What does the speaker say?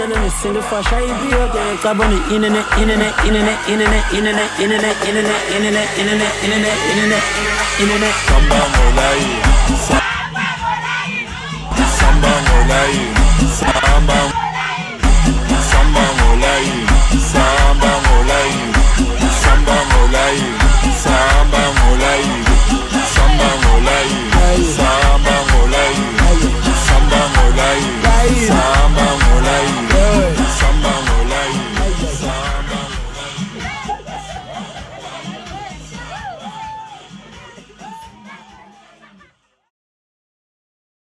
sending a single for shy be. Club on the internet, internet, internet, internet, internet, internet, internet, internet, internet, internet, internet, internet. Samba molai, samba molai, samba, samba samba molai, samba molai, samba molai, samba molai, samba molai, samba molai, samba molai.